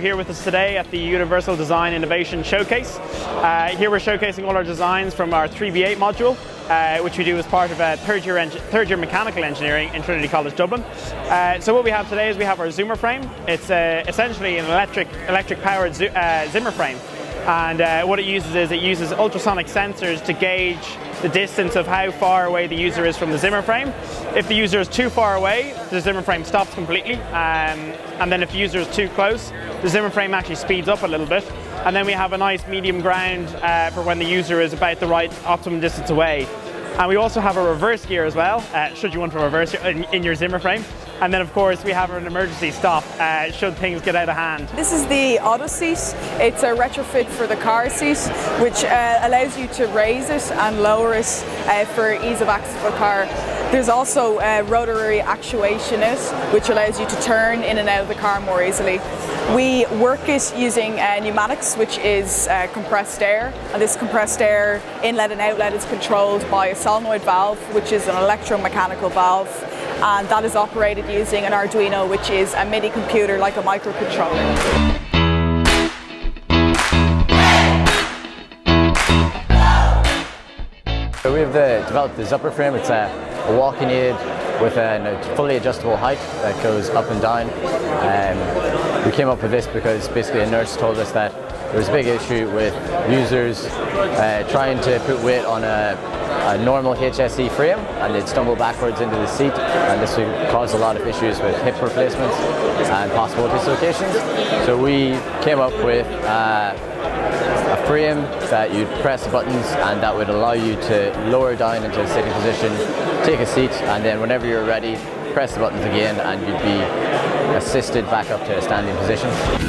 you're here with us today at the Universal Design Innovation Showcase. Uh, here we're showcasing all our designs from our 3B8 module, uh, which we do as part of a third year, third year mechanical engineering in Trinity College Dublin. Uh, so what we have today is we have our Zoomer frame. It's uh, essentially an electric, electric powered uh, Zimmer frame. And uh, what it uses is it uses ultrasonic sensors to gauge the distance of how far away the user is from the Zimmer frame. If the user is too far away, the Zimmer frame stops completely. Um, and then if the user is too close, the Zimmer frame actually speeds up a little bit. And then we have a nice medium ground uh, for when the user is about the right optimum distance away. And we also have a reverse gear as well, uh, should you want to reverse in, in your Zimmer frame. And then of course we have an emergency stop uh, should things get out of hand. This is the auto seat. It's a retrofit for the car seat which uh, allows you to raise it and lower it uh, for ease of access for the car. There's also a rotary actuation in it which allows you to turn in and out of the car more easily. We work it using uh, pneumatics, which is uh, compressed air, and this compressed air inlet and outlet is controlled by a solenoid valve, which is an electromechanical valve and that is operated using an Arduino which is a mini computer like a microcontroller. So We've uh, developed the Zupper frame. It's a, a walking aid with a fully adjustable height that goes up and down. Um, we came up with this because basically a nurse told us that there was a big issue with users uh, trying to put weight on a a normal HSE frame and they'd stumble backwards into the seat and this would cause a lot of issues with hip replacements and possible dislocations. So we came up with uh, a frame that you'd press buttons and that would allow you to lower down into a sitting position, take a seat and then whenever you're ready press the buttons again and you'd be assisted back up to a standing position.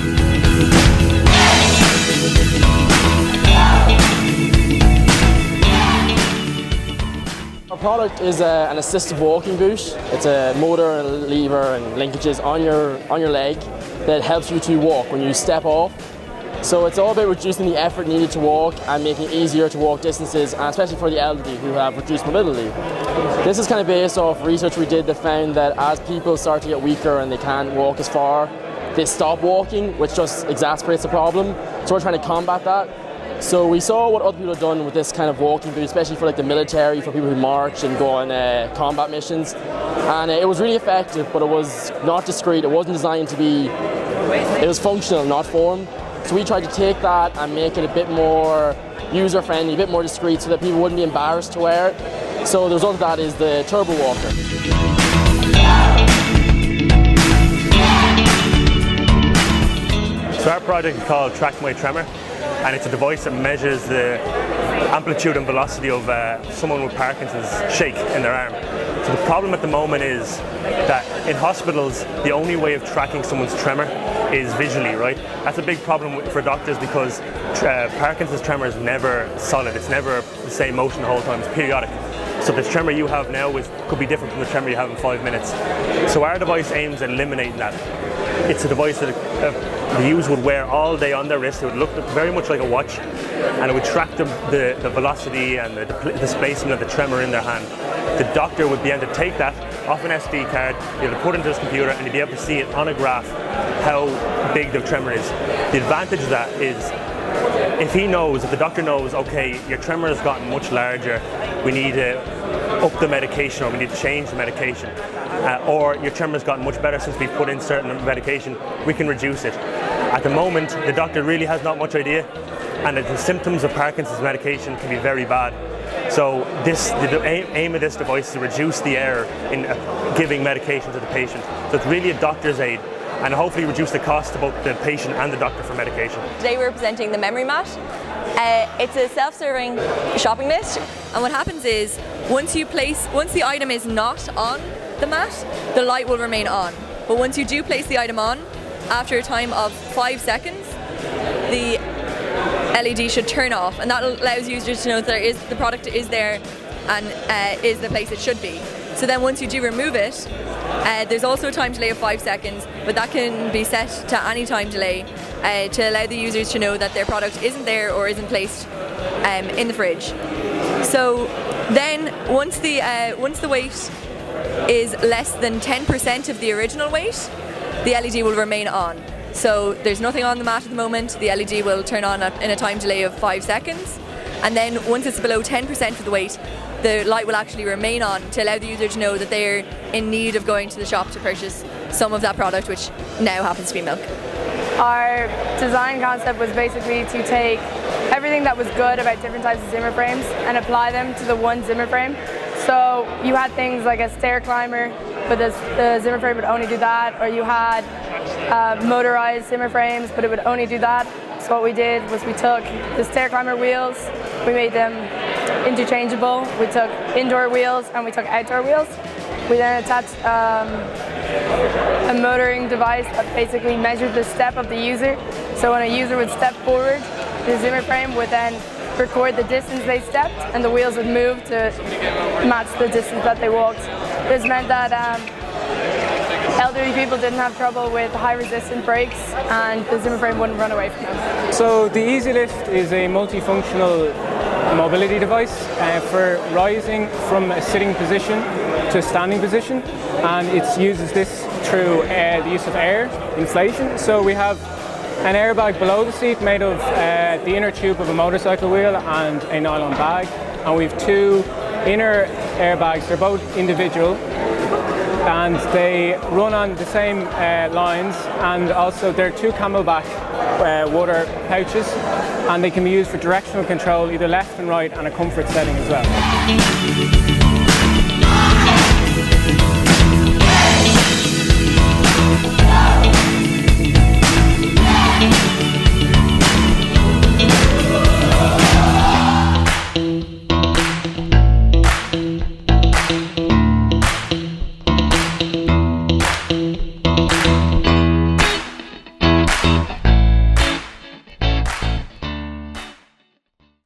Product is a, an assistive walking boot. It's a motor and lever and linkages on your, on your leg that helps you to walk when you step off. So it's all about reducing the effort needed to walk and making it easier to walk distances, and especially for the elderly who have reduced mobility. This is kind of based off research we did that found that as people start to get weaker and they can't walk as far, they stop walking, which just exacerbates the problem. So we're trying to combat that. So we saw what other people have done with this kind of walking boot, especially for like the military, for people who march and go on uh, combat missions. And uh, it was really effective, but it was not discreet. It wasn't designed to be, it was functional, not form. So we tried to take that and make it a bit more user friendly, a bit more discreet so that people wouldn't be embarrassed to wear it. So the result of that is the Turbo Walker. So our project is called Track My Tremor and it's a device that measures the amplitude and velocity of uh, someone with Parkinson's shake in their arm. So the problem at the moment is that in hospitals, the only way of tracking someone's tremor is visually, right? That's a big problem for doctors because uh, Parkinson's tremor is never solid. It's never the same motion the whole time. It's periodic. So the tremor you have now is, could be different from the tremor you have in five minutes. So our device aims at eliminating that. It's a device that uh, the user would wear all day on their wrist. It would look very much like a watch, and it would track the, the, the velocity and the displacement of the tremor in their hand. The doctor would be able to take that off an SD card, be able to put it into his computer, and he'd be able to see it on a graph how big the tremor is. The advantage of that is if he knows, if the doctor knows, okay, your tremor has gotten much larger, we need to up the medication or we need to change the medication, uh, or your tremor has gotten much better since we've put in certain medication, we can reduce it. At the moment, the doctor really has not much idea, and the symptoms of Parkinson's medication can be very bad. So this, the aim of this device is to reduce the error in uh, giving medication to the patient. So it's really a doctor's aid and hopefully reduce the cost to both the patient and the doctor for medication. Today we're presenting the Memory Mat. Uh, it's a self-serving shopping list and what happens is once you place, once the item is not on the mat, the light will remain on. But once you do place the item on, after a time of five seconds, the LED should turn off and that allows users to know that there is, the product is there and uh, is the place it should be. So then once you do remove it, uh, there's also a time delay of five seconds, but that can be set to any time delay uh, to allow the users to know that their product isn't there or isn't placed um, in the fridge. So then once the, uh, once the weight is less than 10% of the original weight, the LED will remain on. So there's nothing on the mat at the moment. The LED will turn on in a time delay of five seconds. And then once it's below 10% of the weight, the light will actually remain on to allow the user to know that they're in need of going to the shop to purchase some of that product, which now happens to be milk. Our design concept was basically to take everything that was good about different types of Zimmer frames and apply them to the one Zimmer frame. So you had things like a stair climber, but the, the Zimmer frame would only do that, or you had uh, motorized Zimmer frames, but it would only do that. So what we did was we took the stair climber wheels, we made them interchangeable. We took indoor wheels and we took outdoor wheels. We then attached um, a motoring device that basically measured the step of the user. So when a user would step forward, the Zimmer frame would then record the distance they stepped and the wheels would move to match the distance that they walked. This meant that um, elderly people didn't have trouble with high resistant brakes and the Zimmer frame wouldn't run away from them. So the EasyLift is a multifunctional mobility device uh, for rising from a sitting position to standing position and it uses this through uh, the use of air inflation. So we have an airbag below the seat made of uh, the inner tube of a motorcycle wheel and a nylon bag and we have two inner airbags, they're both individual and they run on the same uh, lines and also there are two CamelBak uh, water pouches and they can be used for directional control either left and right and a comfort setting as well.